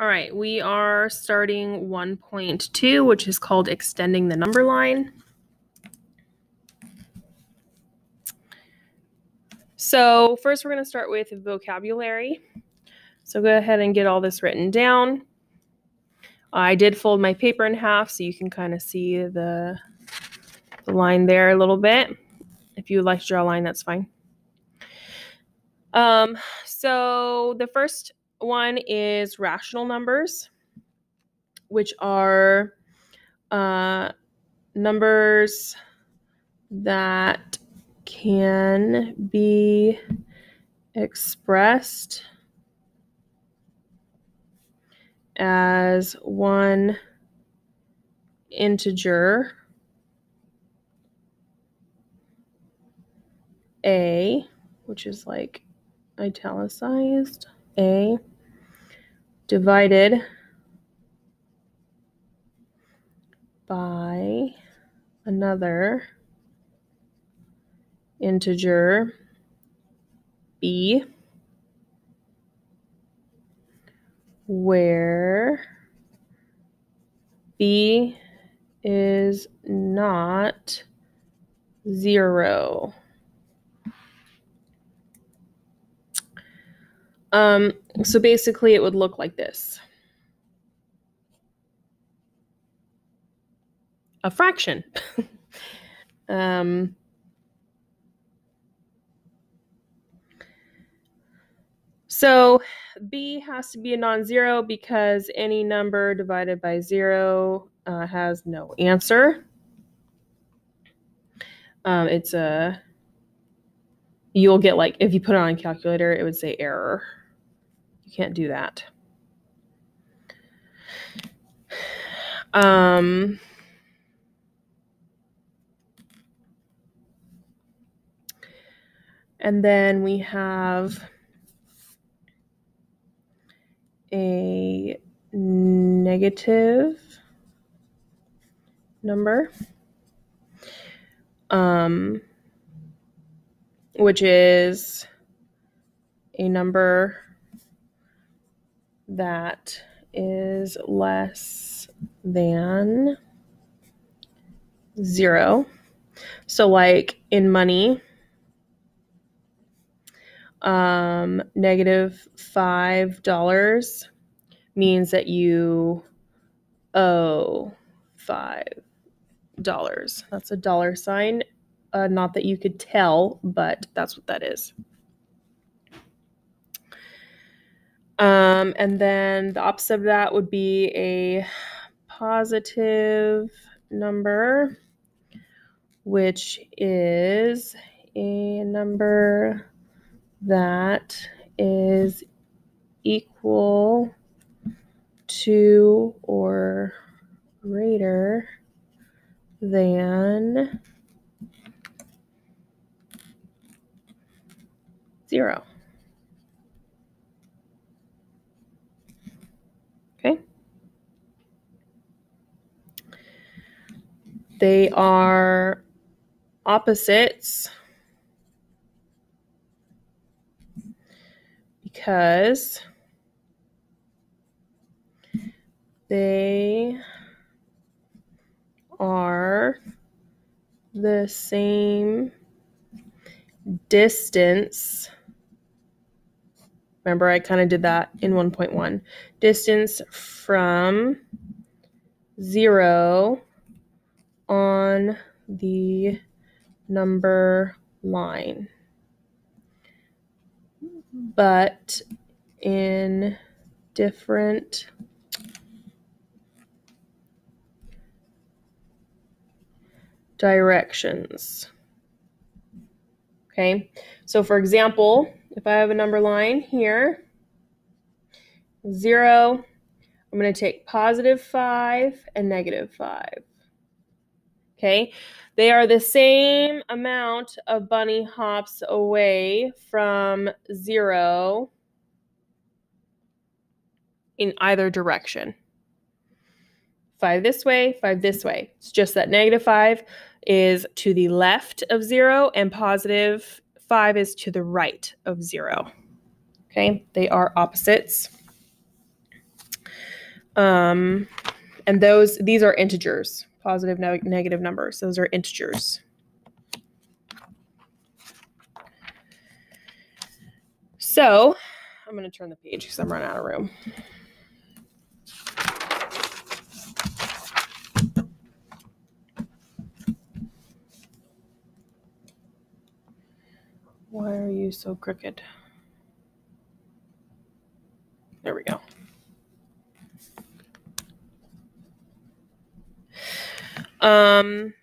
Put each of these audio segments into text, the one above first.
All right, we are starting 1.2, which is called extending the number line. So first we're going to start with vocabulary. So go ahead and get all this written down. I did fold my paper in half so you can kind of see the, the line there a little bit. If you would like to draw a line, that's fine. Um, so the first one is rational numbers, which are uh, numbers that can be expressed as one integer a, which is like italicized, a divided by another integer b where b is not zero. Um, so basically it would look like this. A fraction. um, so b has to be a non-zero because any number divided by zero uh, has no answer. Um, it's a, you'll get like, if you put it on a calculator, it would say error can't do that. Um, and then we have a negative number, um, which is a number that is less than zero. So, like in money, um, negative five dollars means that you owe five dollars. That's a dollar sign. Uh, not that you could tell, but that's what that is. Um, and then the opposite of that would be a positive number, which is a number that is equal to or greater than zero. They are opposites because they are the same distance. Remember, I kind of did that in 1.1. Distance from 0 on the number line. But in different directions. Okay, so for example, if I have a number line here, zero, I'm going to take positive five and negative five. Okay. They are the same amount of bunny hops away from zero in either direction. Five this way, five this way. It's just that negative five is to the left of zero and positive five is to the right of zero. Okay, they are opposites. Um, and those these are integers, positive, ne- negative numbers. Those are integers. So I'm going to turn the page because I'm running out of room. Why are you so crooked? There we go. Um,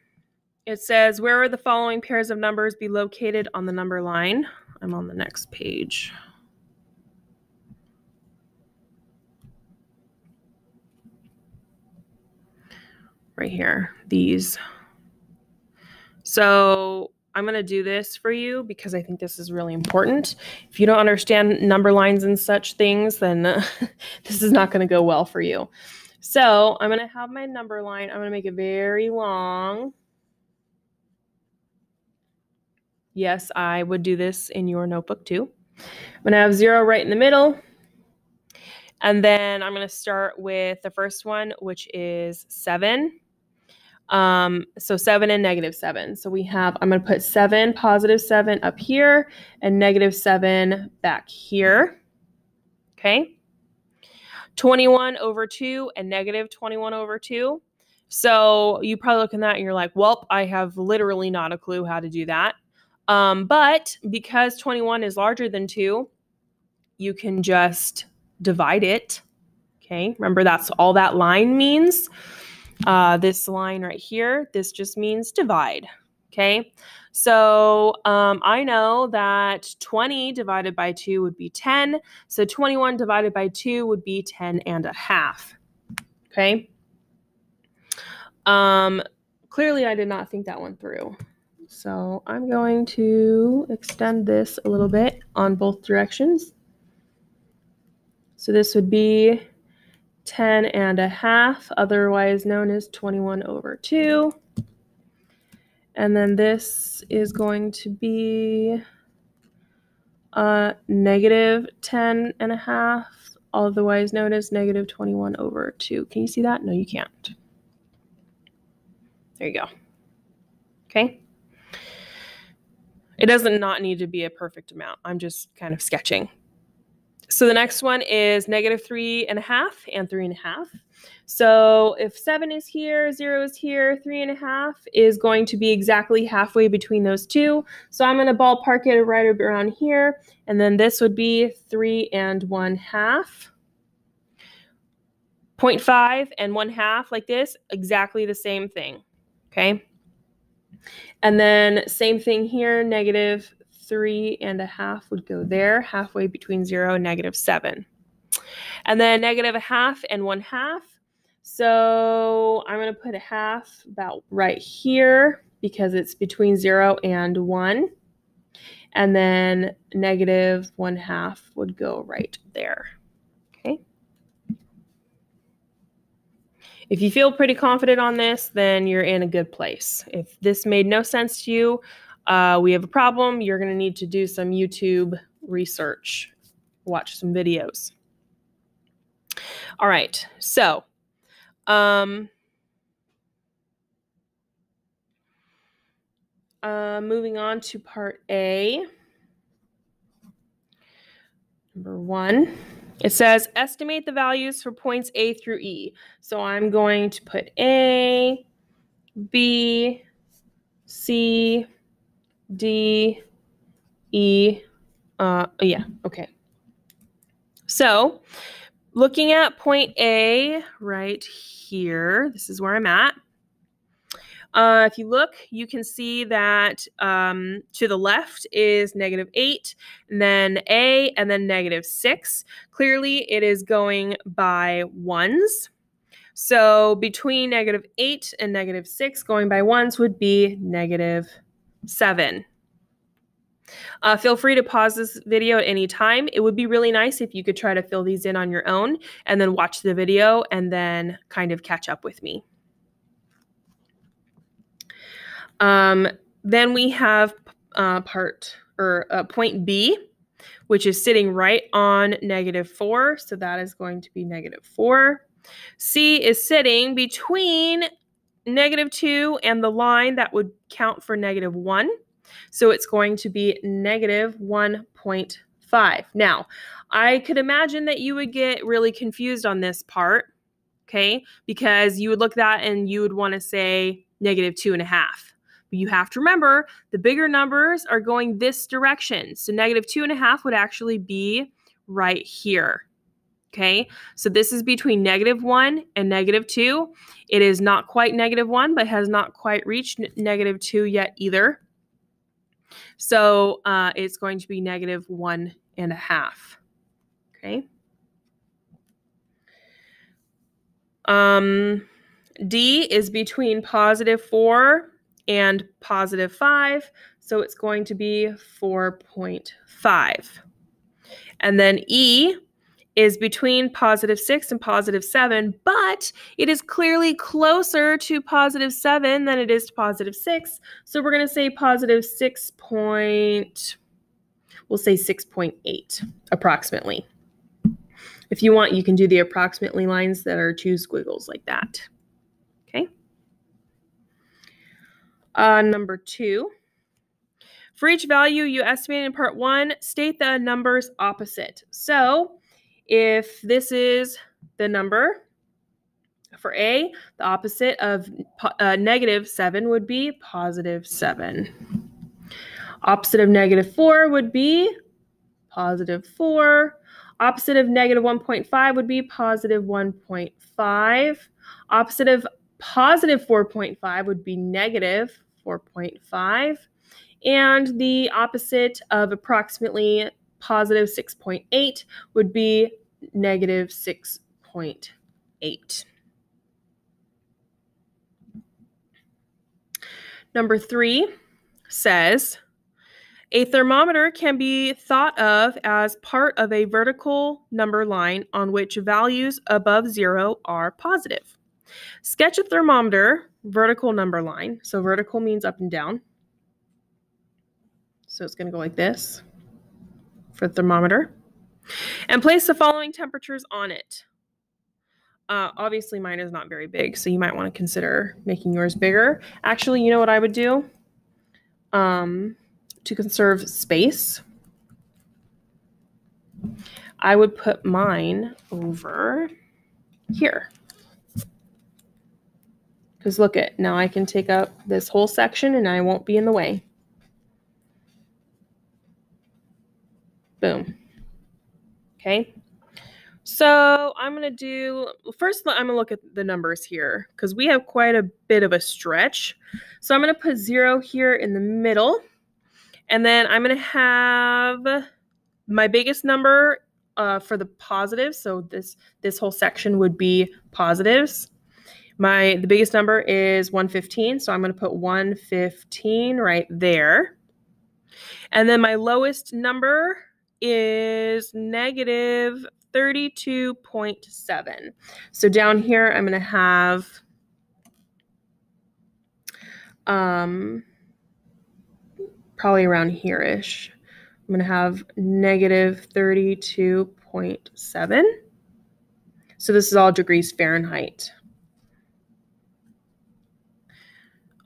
it says, where are the following pairs of numbers be located on the number line? I'm on the next page. Right here, these. So I'm going to do this for you because I think this is really important. If you don't understand number lines and such things, then this is not going to go well for you. So I'm going to have my number line. I'm going to make it very long. Yes, I would do this in your notebook too. I'm going to have zero right in the middle. And then I'm going to start with the first one, which is seven. Um, so 7 and negative 7. So we have, I'm going to put 7, positive 7 up here, and negative 7 back here. Okay. 21 over 2 and negative 21 over 2. So you probably look at that and you're like, well, I have literally not a clue how to do that. Um, but because 21 is larger than 2, you can just divide it. Okay. Remember, that's all that line means. Uh, this line right here, this just means divide. Okay, so um, I know that 20 divided by 2 would be 10. So 21 divided by 2 would be 10 and a half. Okay. Um, clearly, I did not think that one through. So I'm going to extend this a little bit on both directions. So this would be 10 and a half, otherwise known as 21 over 2. And then this is going to be uh, negative 10 and a half, otherwise known as negative 21 over 2. Can you see that? No, you can't. There you go. Okay. It doesn't not need to be a perfect amount. I'm just kind of sketching. So the next one is negative three and a half and three and a half. So if seven is here, zero is here, three and a half is going to be exactly halfway between those two. So I'm going to ballpark it right around here. And then this would be three and one half. 0.5 and one half like this, exactly the same thing. Okay. And then same thing here, negative three and a half would go there, halfway between zero and negative seven. And then negative a half and one half. So I'm going to put a half about right here because it's between zero and one. And then negative one half would go right there. Okay. If you feel pretty confident on this, then you're in a good place. If this made no sense to you, uh, we have a problem, you're going to need to do some YouTube research, watch some videos. All right, so um, uh, moving on to part A. Number one, it says estimate the values for points A through E. So I'm going to put A, B, C, D, E. Uh, yeah, okay. So looking at point A right here, this is where I'm at. Uh, if you look, you can see that um, to the left is negative 8, and then A, and then negative 6. Clearly, it is going by ones. So between negative 8 and negative 6, going by ones would be negative seven. Uh, feel free to pause this video at any time. It would be really nice if you could try to fill these in on your own and then watch the video and then kind of catch up with me. Um, then we have uh, part or uh, point B, which is sitting right on negative 4. So that is going to be negative 4. C is sitting between negative 2 and the line that would count for negative 1. So it's going to be negative 1.5. Now, I could imagine that you would get really confused on this part, okay? Because you would look at that and you would want to say negative 2.5. But you have to remember the bigger numbers are going this direction. So negative 2.5 would actually be right here. Okay, so this is between negative 1 and negative 2. It is not quite negative 1, but has not quite reached negative 2 yet either. So uh, it's going to be negative 1 and a half. Okay. Um, D is between positive 4 and positive 5. So it's going to be 4.5. And then E is between positive 6 and positive 7, but it is clearly closer to positive 7 than it is to positive 6. So we're going to say positive 6 point, we'll say 6.8 approximately. If you want, you can do the approximately lines that are two squiggles like that. Okay. Uh, number two. For each value you estimate in part one, state the numbers opposite. So if this is the number for A, the opposite of uh, negative 7 would be positive 7. Opposite of negative 4 would be positive 4. Opposite of negative 1.5 would be positive 1.5. Opposite of positive 4.5 would be negative 4.5. And the opposite of approximately positive 6.8 would be negative 6.8. Number three says a thermometer can be thought of as part of a vertical number line on which values above zero are positive. Sketch a thermometer vertical number line. So vertical means up and down. So it's going to go like this for the thermometer. And place the following temperatures on it. Uh, obviously, mine is not very big, so you might want to consider making yours bigger. Actually, you know what I would do? Um, to conserve space, I would put mine over here. Because look at, now I can take up this whole section and I won't be in the way. Boom. Okay. So I'm going to do, first I'm going to look at the numbers here because we have quite a bit of a stretch. So I'm going to put zero here in the middle. And then I'm going to have my biggest number uh, for the positives. So this, this whole section would be positives. My, the biggest number is 115. So I'm going to put 115 right there. And then my lowest number is negative 32.7. So down here, I'm going to have um, probably around here-ish. I'm going to have negative 32.7. So this is all degrees Fahrenheit.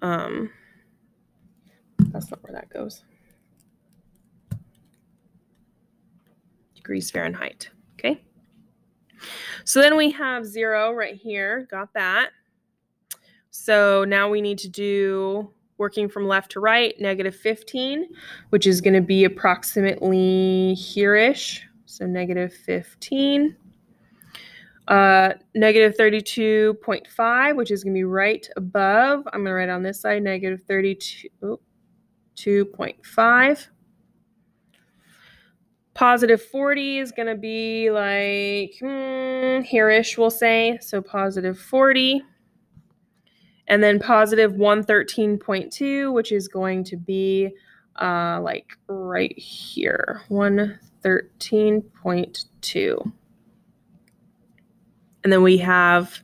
Um, that's not where that goes. Degrees Fahrenheit. Okay. So then we have zero right here. Got that. So now we need to do working from left to right, negative 15, which is going to be approximately here-ish. So negative 15. Uh, negative 32.5, which is going to be right above. I'm going to write on this side, negative 32.5. Positive 40 is going to be like hmm, here-ish, we'll say. So positive 40. And then positive 113.2, which is going to be uh, like right here, 113.2. And then we have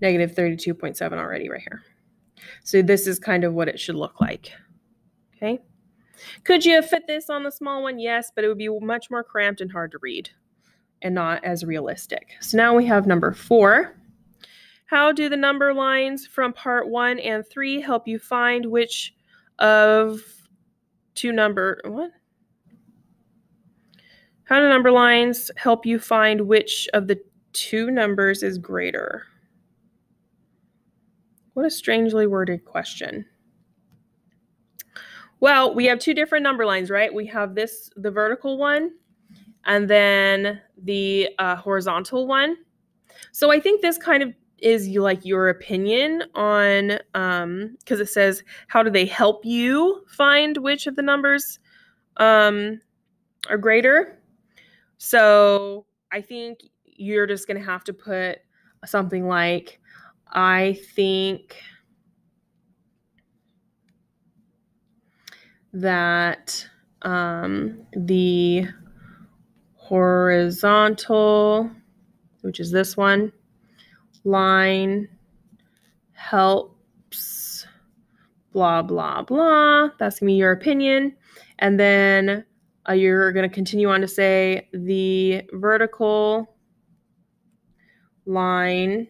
negative 32.7 already right here. So this is kind of what it should look like. Okay. Could you fit this on the small one? Yes, but it would be much more cramped and hard to read and not as realistic. So now we have number four. How do the number lines from part one and three help you find which of two number what? How do number lines help you find which of the two numbers is greater? What a strangely worded question. Well, we have two different number lines, right? We have this, the vertical one, and then the uh, horizontal one. So I think this kind of is you like your opinion on um because it says how do they help you find which of the numbers um are greater so i think you're just gonna have to put something like i think that um, the horizontal, which is this one, line helps blah, blah, blah. That's going to be your opinion. And then uh, you're going to continue on to say the vertical line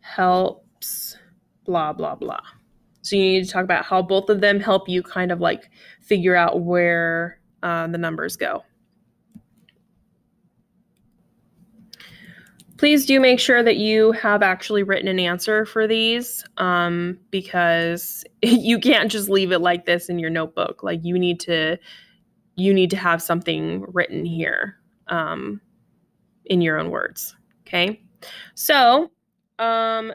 helps blah, blah, blah. So you need to talk about how both of them help you kind of like figure out where uh, the numbers go. Please do make sure that you have actually written an answer for these um, because you can't just leave it like this in your notebook. Like you need to, you need to have something written here um, in your own words. Okay. So um,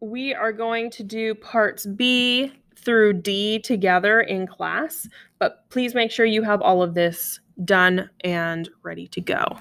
we are going to do parts B through D together in class, but please make sure you have all of this done and ready to go.